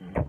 Mhm.